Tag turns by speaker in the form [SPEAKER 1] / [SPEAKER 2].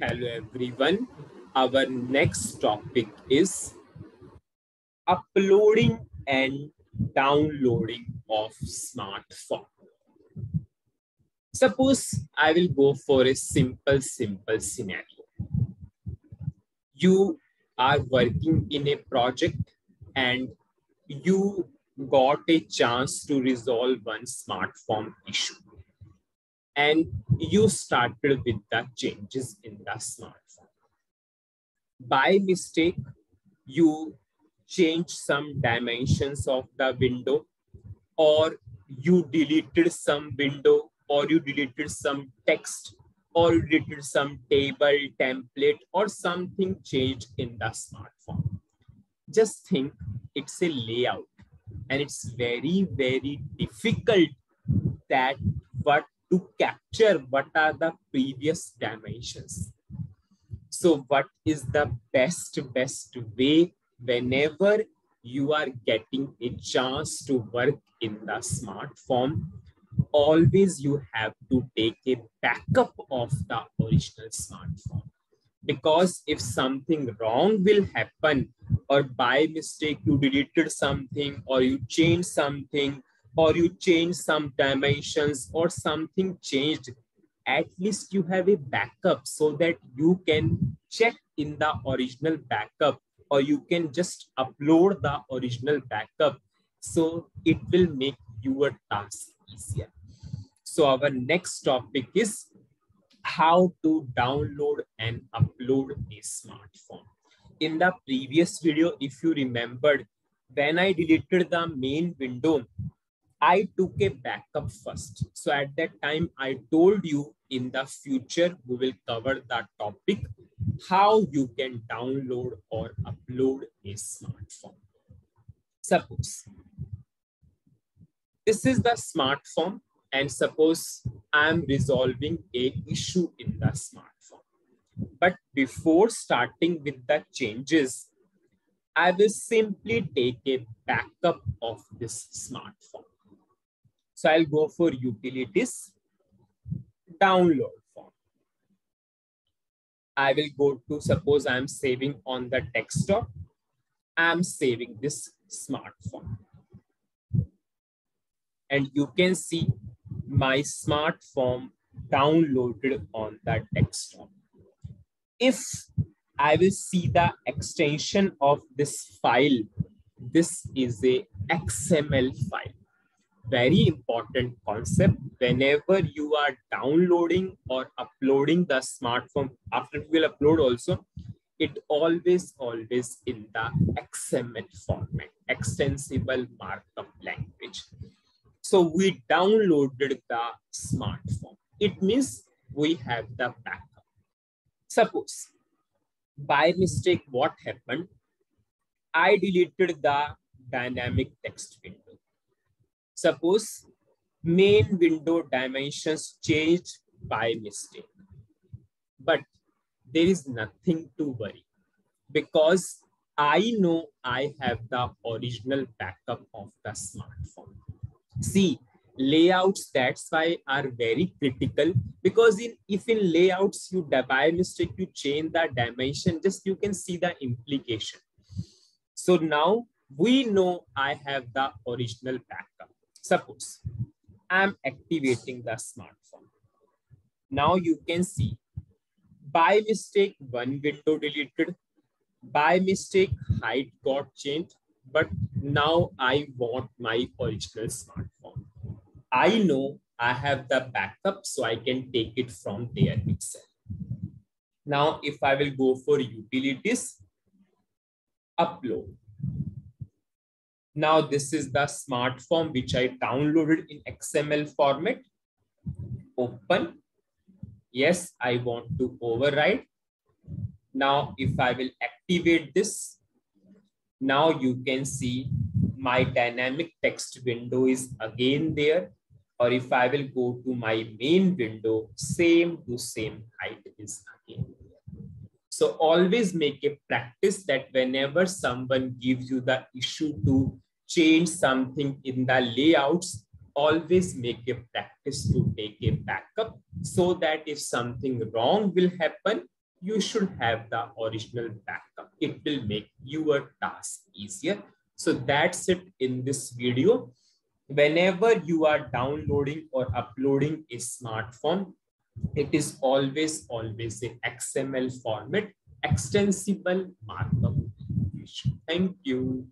[SPEAKER 1] Hello everyone. Our next topic is uploading and downloading of smart form. Suppose I will go for a simple, simple scenario. You are working in a project and you got a chance to resolve one smart form issue and you started with the changes in the smart form. By mistake, you change some dimensions of the window or you deleted some window or you deleted some text or you deleted some table template or something changed in the smart form. Just think it's a layout and it's very, very difficult that what to capture what are the previous dimensions. So what is the best, best way whenever you are getting a chance to work in the smart form, always you have to take a backup of the original smart form. Because if something wrong will happen or by mistake you deleted something or you changed something or you change some dimensions or something changed, at least you have a backup so that you can check in the original backup or you can just upload the original backup. So it will make your task easier. So our next topic is how to download and upload a smart form. In the previous video, if you remembered, when I deleted the main window, I took a backup first. So at that time, I told you in the future, we will cover that topic, how you can download or upload a smart form. Suppose this is the smart form and suppose I'm resolving a issue in the smart form. But before starting with the changes, I will simply take a backup of this smart form. So I'll go for utilities, download form. I will go to, suppose I'm saving on the desktop. I'm saving this smart form. And you can see my smart form downloaded on the desktop. If I will see the extension of this file, this is a XML file very important concept. Whenever you are downloading or uploading the smart form after you will upload also it always always in the xml format extensible markup language. So we downloaded the smart form. It means we have the backup. Suppose by mistake what happened? I deleted the dynamic text window Suppose main window dimensions changed by mistake. But there is nothing to worry because I know I have the original backup of the smart form. See, layouts that's why are very critical because in if in layouts you by mistake you change the dimension just you can see the implication so now we know i have the original backup Suppose I'm activating the smart form. Now you can see by mistake, one window deleted. By mistake, height got changed. But now I want my original smart form. I know I have the backup, so I can take it from there itself. Now, if I will go for utilities, upload. Now this is the smart form which I downloaded in XML format. Open. Yes, I want to override. Now if I will activate this, now you can see my dynamic text window is again there. Or if I will go to my main window, same to same height is again so always make a practice that whenever someone gives you the issue to change something in the layouts, always make a practice to take a backup so that if something wrong will happen, you should have the original backup. It will make your task easier. So that's it in this video. Whenever you are downloading or uploading a smart form, it is always, always a XML format, extensible markup. Thank you.